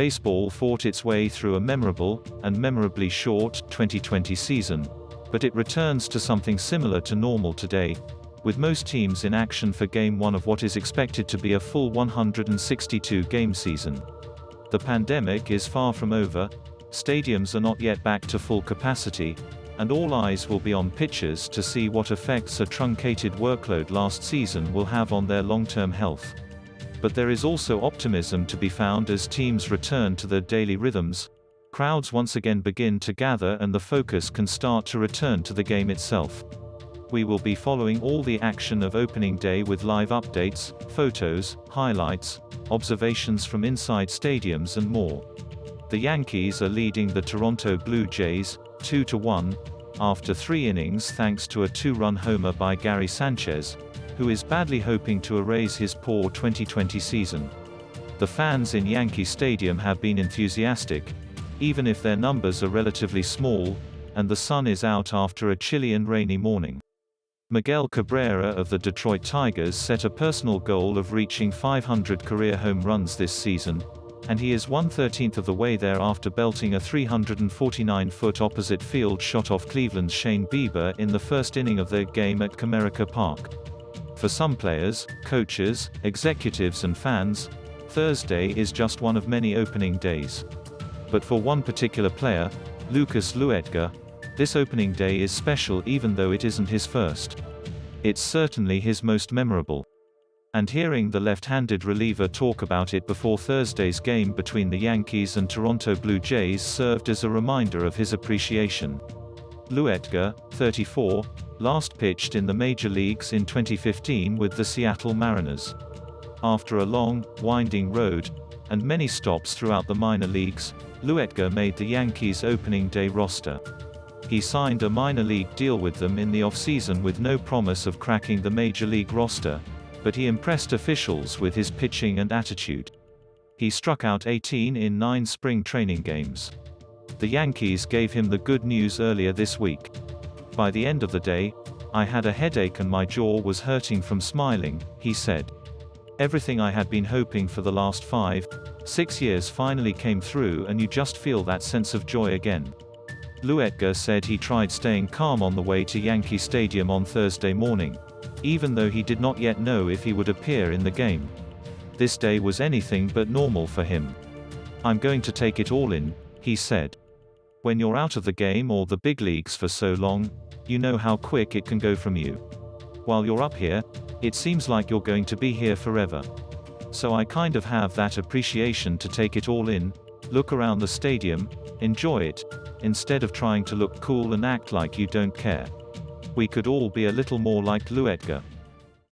Baseball fought its way through a memorable, and memorably short, 2020 season, but it returns to something similar to normal today, with most teams in action for Game 1 of what is expected to be a full 162-game season. The pandemic is far from over, stadiums are not yet back to full capacity, and all eyes will be on pitchers to see what effects a truncated workload last season will have on their long-term health. But there is also optimism to be found as teams return to their daily rhythms, crowds once again begin to gather and the focus can start to return to the game itself. We will be following all the action of opening day with live updates, photos, highlights, observations from inside stadiums and more. The Yankees are leading the Toronto Blue Jays, 2-1, after three innings thanks to a two-run homer by Gary Sanchez, who is badly hoping to erase his poor 2020 season. The fans in Yankee Stadium have been enthusiastic, even if their numbers are relatively small, and the sun is out after a chilly and rainy morning. Miguel Cabrera of the Detroit Tigers set a personal goal of reaching 500 career home runs this season, and he is one-thirteenth of the way there after belting a 349-foot opposite field shot off Cleveland's Shane Bieber in the first inning of their game at Comerica Park. For some players, coaches, executives and fans, Thursday is just one of many opening days. But for one particular player, Lucas Luetge, this opening day is special even though it isn't his first. It's certainly his most memorable. And hearing the left-handed reliever talk about it before Thursday's game between the Yankees and Toronto Blue Jays served as a reminder of his appreciation. Luetge, 34, last pitched in the major leagues in 2015 with the Seattle Mariners. After a long, winding road, and many stops throughout the minor leagues, Luetge made the Yankees' opening day roster. He signed a minor league deal with them in the offseason with no promise of cracking the major league roster, but he impressed officials with his pitching and attitude. He struck out 18 in nine spring training games. The Yankees gave him the good news earlier this week. By the end of the day, I had a headache and my jaw was hurting from smiling, he said. Everything I had been hoping for the last five, six years finally came through and you just feel that sense of joy again. Luetge said he tried staying calm on the way to Yankee Stadium on Thursday morning, even though he did not yet know if he would appear in the game. This day was anything but normal for him. I'm going to take it all in, he said. When you're out of the game or the big leagues for so long, you know how quick it can go from you. While you're up here, it seems like you're going to be here forever. So I kind of have that appreciation to take it all in, look around the stadium, enjoy it, instead of trying to look cool and act like you don't care. We could all be a little more like Luetge.